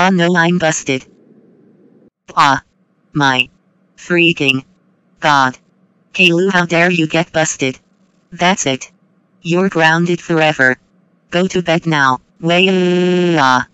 Oh no I'm busted. Ah. My. Freaking. God. Caillou how dare you get busted. That's it. You're grounded forever. Go to bed now. Way ah.